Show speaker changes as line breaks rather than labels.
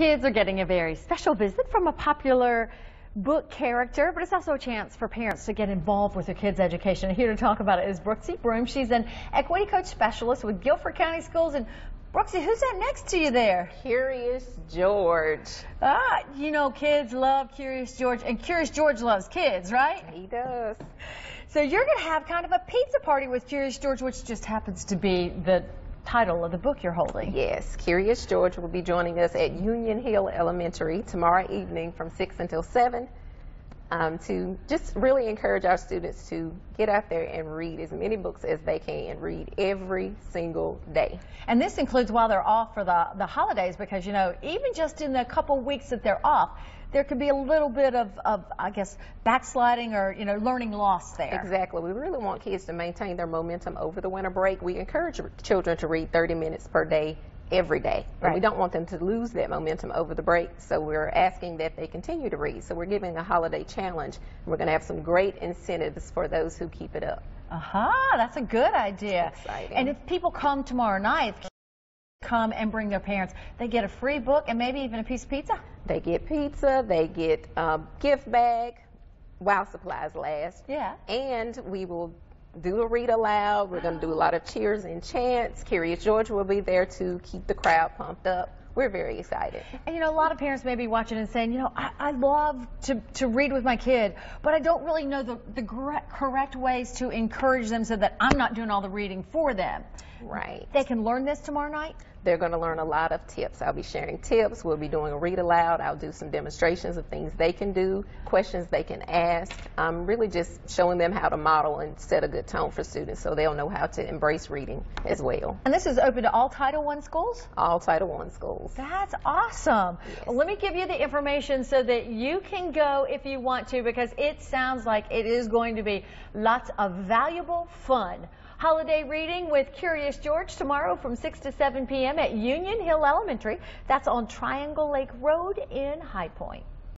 Kids are getting a very special visit from a popular book character, but it's also a chance for parents to get involved with their kids' education. And here to talk about it is Brooksie Broome. She's an equity coach specialist with Guilford County Schools. And Brooksie, who's that next to you there?
Curious George.
Ah, you know, kids love Curious George, and Curious George loves kids, right?
He does.
So you're going to have kind of a pizza party with Curious George, which just happens to be the title of the book you're holding.
Yes, Curious George will be joining us at Union Hill Elementary tomorrow evening from 6 until 7 um, to just really encourage our students to get out there and read as many books as they can, read every single day.
And this includes while they're off for the, the holidays because, you know, even just in the couple weeks that they're off, there could be a little bit of, of, I guess, backsliding or, you know, learning loss there.
Exactly. We really want kids to maintain their momentum over the winter break. We encourage children to read 30 minutes per day every day. And
Right.
we don't want them to lose that momentum over the break, so we're asking that they continue to read. So we're giving a holiday challenge. We're going to have some great incentives for those who keep it up.
Aha, that's a good idea. And if people come tomorrow night, come and bring their parents, they get a free book and maybe even a piece of pizza.
They get pizza, they get a gift bag while supplies last.
Yeah.
And we will do a read aloud. We're going to do a lot of cheers and chants. Curious George will be there to keep the crowd pumped up. We're very excited.
And you know, a lot of parents may be watching and saying, you know, I, I love to, to read with my kid, but I don't really know the, the correct ways to encourage them so that I'm not doing all the reading for them.
Right.
They can learn this tomorrow night?
They're going to learn a lot of tips. I'll be sharing tips. We'll be doing a read aloud. I'll do some demonstrations of things they can do, questions they can ask. I'm really just showing them how to model and set a good tone for students so they'll know how to embrace reading as well.
And this is open to all Title I schools?
All Title I schools.
That's awesome. Well, let me give you the information so that you can go if you want to because it sounds like it is going to be lots of valuable fun. Holiday reading with Curious George tomorrow from 6 to 7 p.m. at Union Hill Elementary. That's on Triangle Lake Road in High Point.